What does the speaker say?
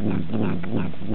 boom boom